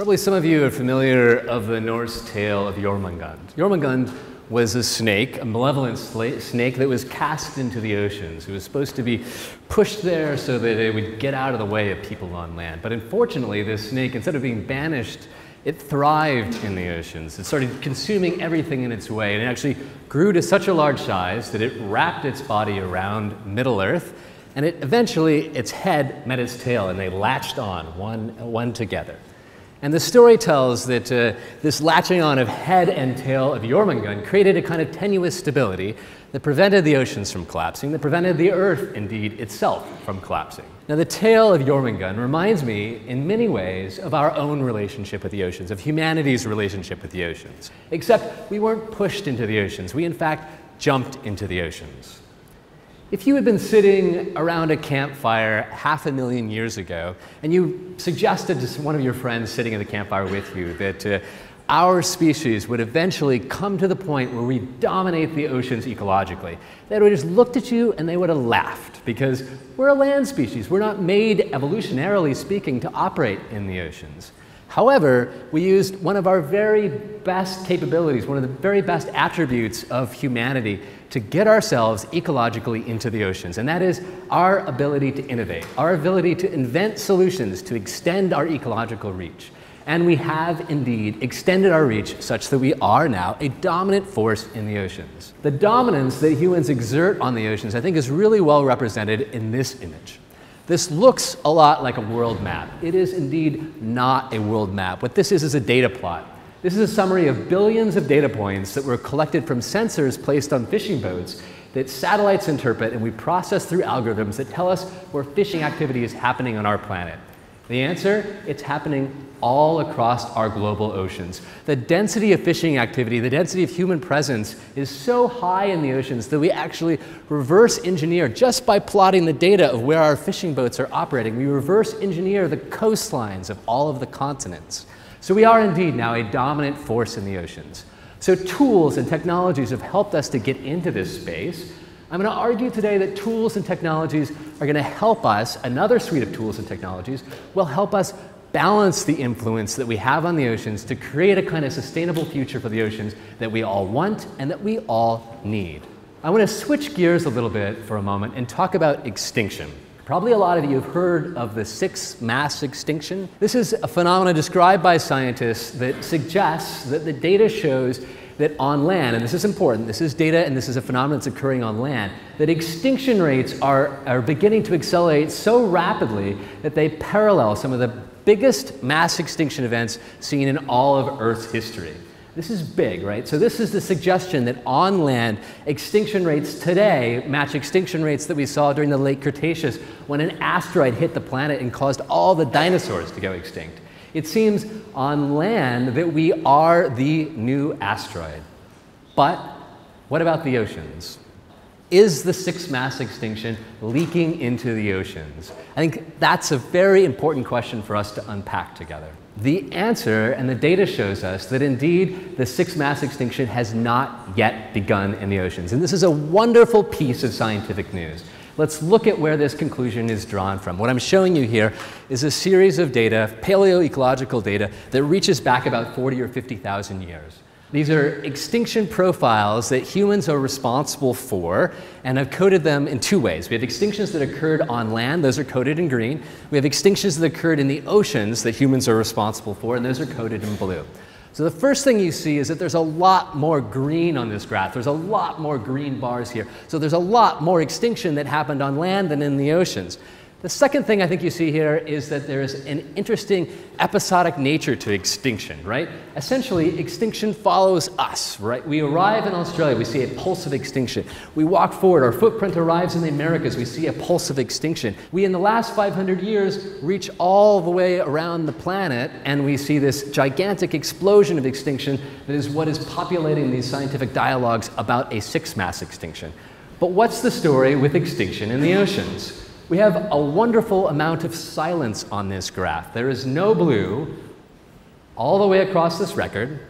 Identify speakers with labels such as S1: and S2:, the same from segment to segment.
S1: Probably some of you are familiar of the Norse tale of Jormungand. Jormungand was a snake, a malevolent snake that was cast into the oceans. It was supposed to be pushed there so that it would get out of the way of people on land. But unfortunately, this snake, instead of being banished, it thrived in the oceans. It started consuming everything in its way, and it actually grew to such a large size that it wrapped its body around Middle Earth, and it eventually, its head met its tail, and they latched on, one, one together. And the story tells that uh, this latching on of head and tail of Jormungand created a kind of tenuous stability that prevented the oceans from collapsing, that prevented the earth, indeed, itself from collapsing. Now, the tale of Jormungand reminds me, in many ways, of our own relationship with the oceans, of humanity's relationship with the oceans. Except we weren't pushed into the oceans, we, in fact, jumped into the oceans. If you had been sitting around a campfire half a million years ago, and you suggested to one of your friends sitting at the campfire with you that uh, our species would eventually come to the point where we dominate the oceans ecologically, they would have just looked at you and they would have laughed because we're a land species. We're not made, evolutionarily speaking, to operate in the oceans. However, we used one of our very best capabilities, one of the very best attributes of humanity to get ourselves ecologically into the oceans, and that is our ability to innovate, our ability to invent solutions to extend our ecological reach. And we have indeed extended our reach such that we are now a dominant force in the oceans. The dominance that humans exert on the oceans, I think, is really well represented in this image. This looks a lot like a world map. It is indeed not a world map. What this is is a data plot. This is a summary of billions of data points that were collected from sensors placed on fishing boats that satellites interpret and we process through algorithms that tell us where fishing activity is happening on our planet. The answer, it's happening all across our global oceans. The density of fishing activity, the density of human presence is so high in the oceans that we actually reverse engineer just by plotting the data of where our fishing boats are operating. We reverse engineer the coastlines of all of the continents. So we are indeed now a dominant force in the oceans. So tools and technologies have helped us to get into this space. I'm going to argue today that tools and technologies are going to help us, another suite of tools and technologies will help us balance the influence that we have on the oceans to create a kind of sustainable future for the oceans that we all want and that we all need. I want to switch gears a little bit for a moment and talk about extinction. Probably a lot of you have heard of the sixth mass extinction. This is a phenomenon described by scientists that suggests that the data shows that on land, and this is important, this is data and this is a phenomenon that's occurring on land, that extinction rates are, are beginning to accelerate so rapidly that they parallel some of the biggest mass extinction events seen in all of Earth's history. This is big, right? So this is the suggestion that on land, extinction rates today match extinction rates that we saw during the late Cretaceous when an asteroid hit the planet and caused all the dinosaurs to go extinct. It seems on land that we are the new asteroid. But what about the oceans? Is the sixth mass extinction leaking into the oceans? I think that's a very important question for us to unpack together. The answer and the data shows us that indeed the sixth mass extinction has not yet begun in the oceans. And this is a wonderful piece of scientific news. Let's look at where this conclusion is drawn from. What I'm showing you here is a series of data, paleoecological data, that reaches back about 40 or 50,000 years. These are extinction profiles that humans are responsible for and have coded them in two ways. We have extinctions that occurred on land, those are coded in green. We have extinctions that occurred in the oceans that humans are responsible for, and those are coded in blue. So the first thing you see is that there's a lot more green on this graph. There's a lot more green bars here. So there's a lot more extinction that happened on land than in the oceans. The second thing I think you see here is that there is an interesting episodic nature to extinction, right? Essentially, extinction follows us, right? We arrive in Australia, we see a pulse of extinction. We walk forward, our footprint arrives in the Americas, we see a pulse of extinction. We, in the last 500 years, reach all the way around the planet, and we see this gigantic explosion of extinction that is what is populating these scientific dialogues about a sixth mass extinction. But what's the story with extinction in the oceans? We have a wonderful amount of silence on this graph. There is no blue all the way across this record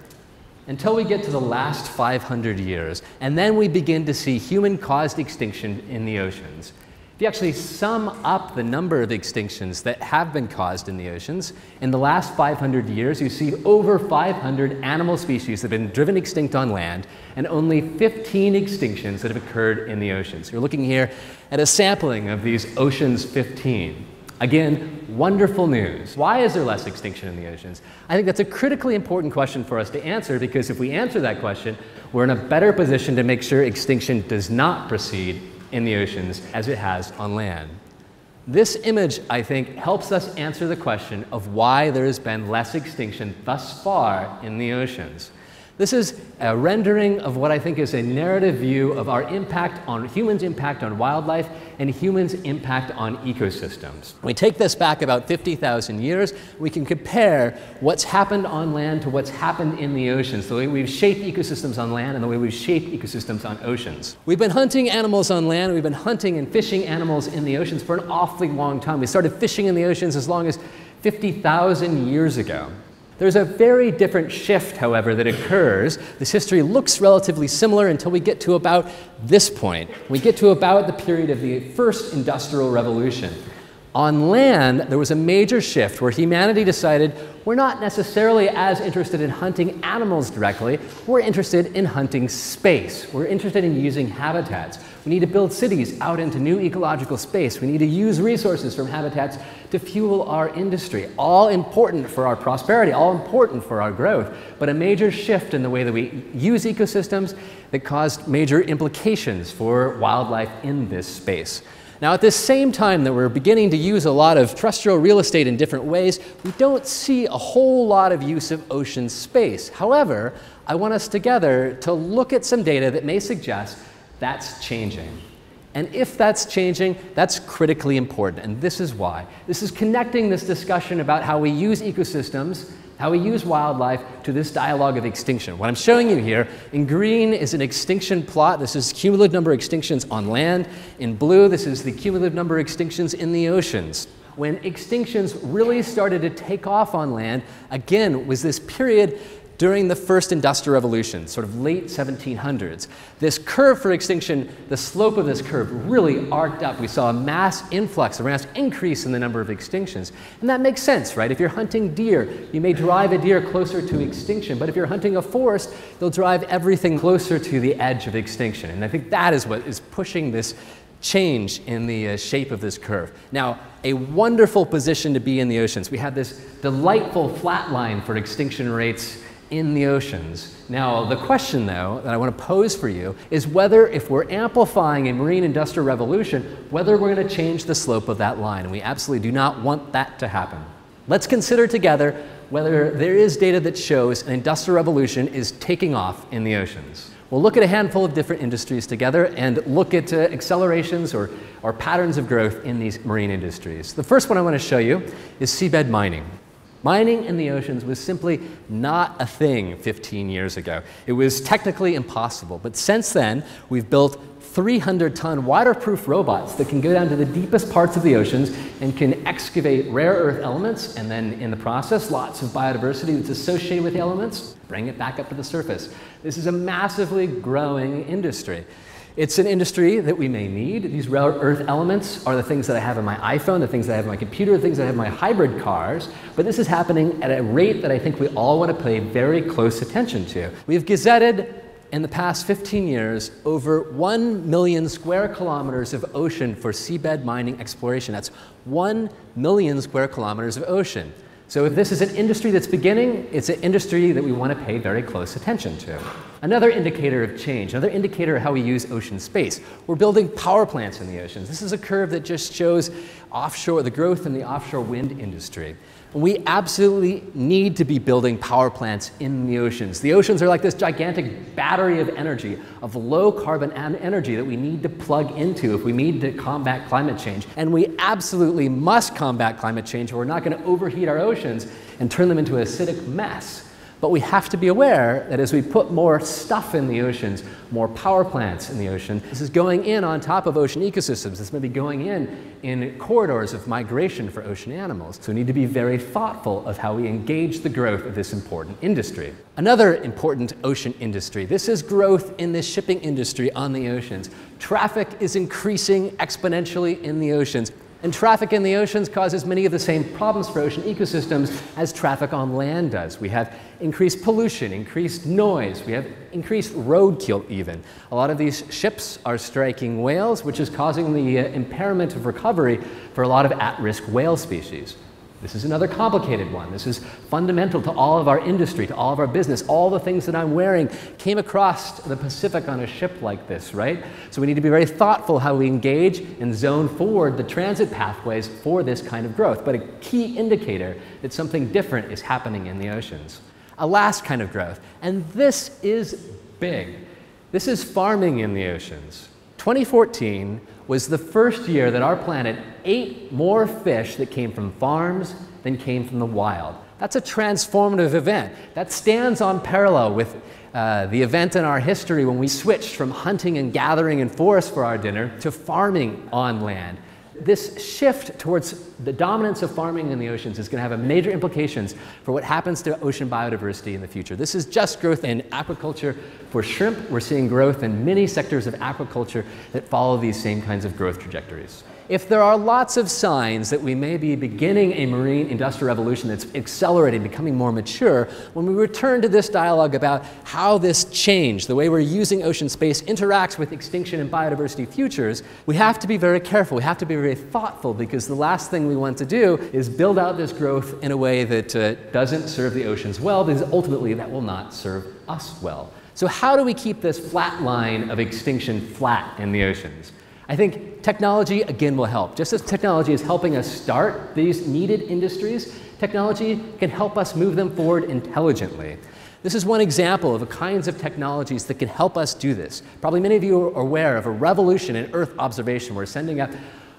S1: until we get to the last 500 years. And then we begin to see human caused extinction in the oceans. If you actually sum up the number of extinctions that have been caused in the oceans, in the last 500 years, you see over 500 animal species have been driven extinct on land and only 15 extinctions that have occurred in the oceans. You're looking here at a sampling of these Oceans 15. Again, wonderful news. Why is there less extinction in the oceans? I think that's a critically important question for us to answer because if we answer that question, we're in a better position to make sure extinction does not proceed in the oceans as it has on land. This image, I think, helps us answer the question of why there has been less extinction thus far in the oceans. This is a rendering of what I think is a narrative view of our impact on humans' impact on wildlife and humans' impact on ecosystems. We take this back about 50,000 years, we can compare what's happened on land to what's happened in the oceans, the way we've shaped ecosystems on land and the way we've shaped ecosystems on oceans. We've been hunting animals on land, we've been hunting and fishing animals in the oceans for an awfully long time. We started fishing in the oceans as long as 50,000 years ago. There's a very different shift, however, that occurs. This history looks relatively similar until we get to about this point. We get to about the period of the first industrial revolution. On land, there was a major shift where humanity decided we're not necessarily as interested in hunting animals directly, we're interested in hunting space. We're interested in using habitats. We need to build cities out into new ecological space. We need to use resources from habitats to fuel our industry. All important for our prosperity, all important for our growth, but a major shift in the way that we use ecosystems that caused major implications for wildlife in this space. Now, at the same time that we're beginning to use a lot of terrestrial real estate in different ways, we don't see a whole lot of use of ocean space. However, I want us together to look at some data that may suggest that's changing. And if that's changing, that's critically important. And this is why. This is connecting this discussion about how we use ecosystems how we use wildlife to this dialogue of extinction. What I'm showing you here in green is an extinction plot. This is cumulative number of extinctions on land. In blue, this is the cumulative number of extinctions in the oceans. When extinctions really started to take off on land, again, was this period during the first industrial revolution, sort of late 1700s. This curve for extinction, the slope of this curve really arced up. We saw a mass influx, a mass increase in the number of extinctions. And that makes sense, right? If you're hunting deer, you may drive a deer closer to extinction, but if you're hunting a forest, you'll drive everything closer to the edge of extinction. And I think that is what is pushing this change in the uh, shape of this curve. Now, a wonderful position to be in the oceans. We have this delightful flat line for extinction rates in the oceans. Now, the question, though, that I want to pose for you is whether, if we're amplifying a marine industrial revolution, whether we're going to change the slope of that line. And we absolutely do not want that to happen. Let's consider together whether there is data that shows an industrial revolution is taking off in the oceans. We'll look at a handful of different industries together and look at uh, accelerations or, or patterns of growth in these marine industries. The first one I want to show you is seabed mining. Mining in the oceans was simply not a thing 15 years ago. It was technically impossible. But since then, we've built 300 ton waterproof robots that can go down to the deepest parts of the oceans and can excavate rare earth elements, and then in the process, lots of biodiversity that's associated with the elements, bring it back up to the surface. This is a massively growing industry. It's an industry that we may need. These rare earth elements are the things that I have in my iPhone, the things that I have in my computer, the things that I have in my hybrid cars. But this is happening at a rate that I think we all want to pay very close attention to. We've gazetted in the past 15 years over 1 million square kilometers of ocean for seabed mining exploration. That's 1 million square kilometers of ocean. So if this is an industry that's beginning, it's an industry that we want to pay very close attention to. Another indicator of change, another indicator of how we use ocean space. We're building power plants in the oceans. This is a curve that just shows offshore, the growth in the offshore wind industry. We absolutely need to be building power plants in the oceans. The oceans are like this gigantic battery of energy, of low carbon energy that we need to plug into if we need to combat climate change. And we absolutely must combat climate change or we're not going to overheat our oceans and turn them into an acidic mess. But we have to be aware that as we put more stuff in the oceans, more power plants in the ocean, this is going in on top of ocean ecosystems. This may be going in in corridors of migration for ocean animals. So we need to be very thoughtful of how we engage the growth of this important industry. Another important ocean industry. This is growth in the shipping industry on the oceans. Traffic is increasing exponentially in the oceans. And traffic in the oceans causes many of the same problems for ocean ecosystems as traffic on land does. We have increased pollution, increased noise, we have increased roadkill even. A lot of these ships are striking whales, which is causing the uh, impairment of recovery for a lot of at-risk whale species. This is another complicated one. This is fundamental to all of our industry, to all of our business. All the things that I'm wearing came across the Pacific on a ship like this, right? So we need to be very thoughtful how we engage and zone forward the transit pathways for this kind of growth. But a key indicator that something different is happening in the oceans. A last kind of growth, and this is big. This is farming in the oceans. 2014 was the first year that our planet ate more fish that came from farms than came from the wild. That's a transformative event. That stands on parallel with uh, the event in our history when we switched from hunting and gathering in forests for our dinner to farming on land this shift towards the dominance of farming in the oceans is going to have major implications for what happens to ocean biodiversity in the future. This is just growth in aquaculture for shrimp. We're seeing growth in many sectors of aquaculture that follow these same kinds of growth trajectories if there are lots of signs that we may be beginning a marine industrial revolution that's accelerating, becoming more mature, when we return to this dialogue about how this change, the way we're using ocean space, interacts with extinction and biodiversity futures, we have to be very careful. We have to be very thoughtful because the last thing we want to do is build out this growth in a way that uh, doesn't serve the oceans well, because ultimately that will not serve us well. So, how do we keep this flat line of extinction flat in the oceans? I think technology, again, will help. Just as technology is helping us start these needed industries, technology can help us move them forward intelligently. This is one example of the kinds of technologies that can help us do this. Probably many of you are aware of a revolution in Earth observation. We're sending up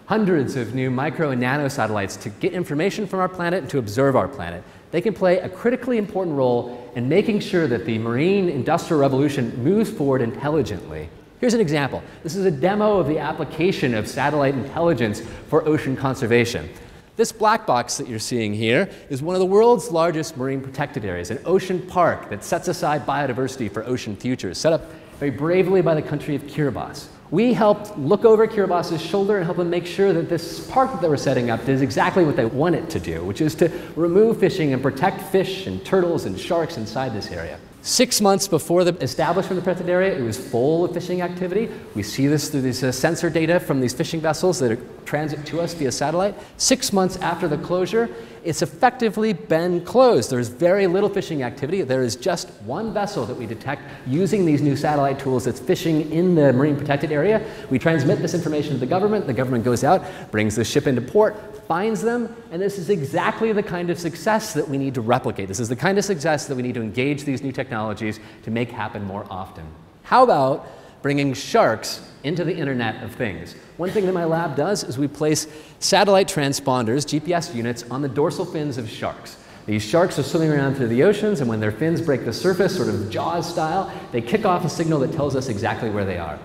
S1: hundreds of new micro and nano satellites to get information from our planet and to observe our planet. They can play a critically important role in making sure that the marine industrial revolution moves forward intelligently. Here's an example. This is a demo of the application of satellite intelligence for ocean conservation. This black box that you're seeing here is one of the world's largest marine protected areas, an ocean park that sets aside biodiversity for ocean futures, set up very bravely by the country of Kiribati. We helped look over Kiribati's shoulder and help them make sure that this park that they were setting up does exactly what they want it to do, which is to remove fishing and protect fish and turtles and sharks inside this area. Six months before the establishment of the protected area, it was full of fishing activity. We see this through these uh, sensor data from these fishing vessels that transit to us via satellite. Six months after the closure, it's effectively been closed. There's very little fishing activity. There is just one vessel that we detect using these new satellite tools that's fishing in the marine protected area. We transmit this information to the government. The government goes out, brings the ship into port, finds them, and this is exactly the kind of success that we need to replicate. This is the kind of success that we need to engage these new technologies to make happen more often. How about bringing sharks into the Internet of Things? One thing that my lab does is we place satellite transponders, GPS units, on the dorsal fins of sharks. These sharks are swimming around through the oceans, and when their fins break the surface, sort of Jaws style, they kick off a signal that tells us exactly where they are.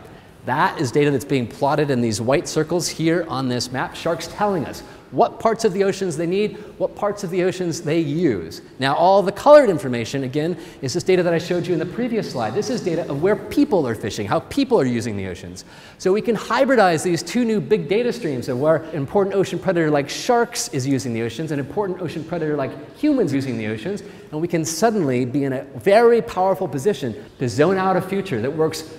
S1: That is data that's being plotted in these white circles here on this map. Sharks telling us what parts of the oceans they need, what parts of the oceans they use. Now, all the colored information, again, is this data that I showed you in the previous slide. This is data of where people are fishing, how people are using the oceans. So we can hybridize these two new big data streams of where an important ocean predator like sharks is using the oceans, an important ocean predator like humans using the oceans, and we can suddenly be in a very powerful position to zone out a future that works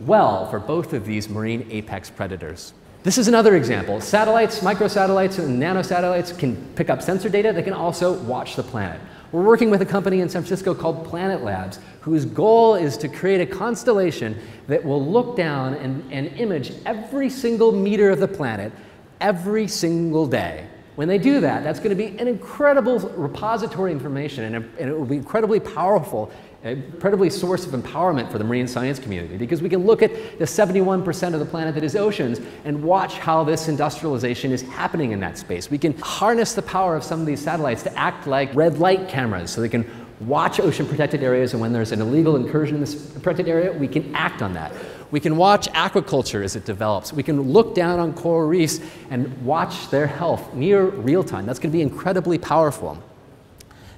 S1: well for both of these marine apex predators. This is another example. Satellites, microsatellites, and nanosatellites can pick up sensor data. They can also watch the planet. We're working with a company in San Francisco called Planet Labs, whose goal is to create a constellation that will look down and, and image every single meter of the planet every single day. When they do that, that's going to be an incredible repository of information and, and it will be incredibly powerful incredibly source of empowerment for the marine science community because we can look at the 71% of the planet that is oceans and watch how this industrialization is happening in that space. We can harness the power of some of these satellites to act like red light cameras so they can watch ocean protected areas, and when there's an illegal incursion in this protected area, we can act on that. We can watch aquaculture as it develops. We can look down on coral reefs and watch their health near real time. That's going to be incredibly powerful.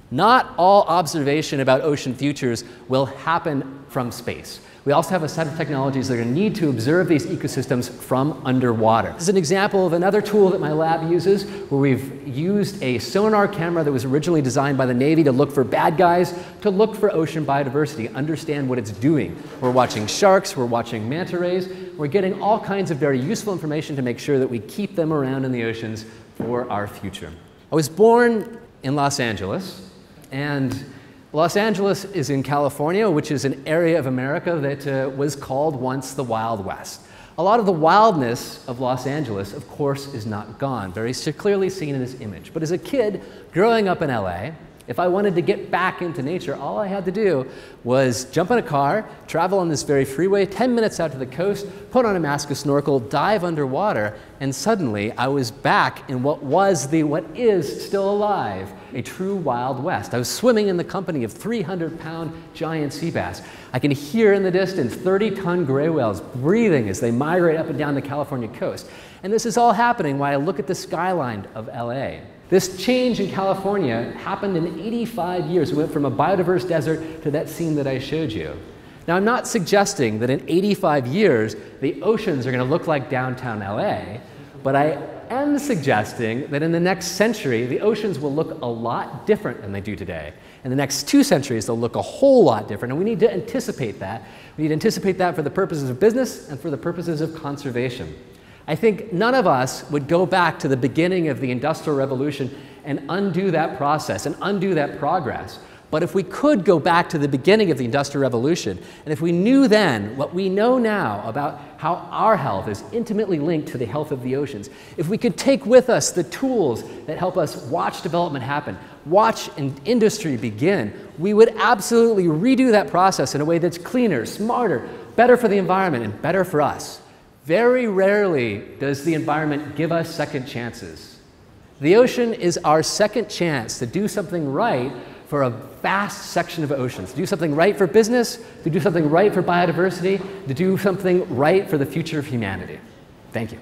S1: Not all observation about ocean futures will happen from space. We also have a set of technologies that are going to need to observe these ecosystems from underwater. This is an example of another tool that my lab uses where we've used a sonar camera that was originally designed by the Navy to look for bad guys, to look for ocean biodiversity, understand what it's doing. We're watching sharks, we're watching manta rays, we're getting all kinds of very useful information to make sure that we keep them around in the oceans for our future. I was born in Los Angeles, and Los Angeles is in California, which is an area of America that uh, was called once the Wild West. A lot of the wildness of Los Angeles, of course, is not gone, very clearly seen in this image. But as a kid growing up in LA, if I wanted to get back into nature, all I had to do was jump in a car, travel on this very freeway, 10 minutes out to the coast, put on a mask, a snorkel, dive underwater, and suddenly I was back in what was the, what is still alive, a true Wild West. I was swimming in the company of 300 pound giant sea bass. I can hear in the distance 30 ton gray whales breathing as they migrate up and down the California coast. And this is all happening while I look at the skyline of LA. This change in California happened in 85 years. We went from a biodiverse desert to that scene that I showed you. Now, I'm not suggesting that in 85 years the oceans are going to look like downtown LA, but I am suggesting that in the next century the oceans will look a lot different than they do today. In the next two centuries, they'll look a whole lot different, and we need to anticipate that. We need to anticipate that for the purposes of business and for the purposes of conservation. I think none of us would go back to the beginning of the Industrial Revolution and undo that process and undo that progress. But if we could go back to the beginning of the Industrial Revolution, and if we knew then what we know now about how our health is intimately linked to the health of the oceans, if we could take with us the tools that help us watch development happen, watch an industry begin, we would absolutely redo that process in a way that's cleaner, smarter, better for the environment, and better for us. Very rarely does the environment give us second chances. The ocean is our second chance to do something right for a vast section of oceans, to do something right for business, to do something right for biodiversity, to do something right for the future of humanity. Thank you.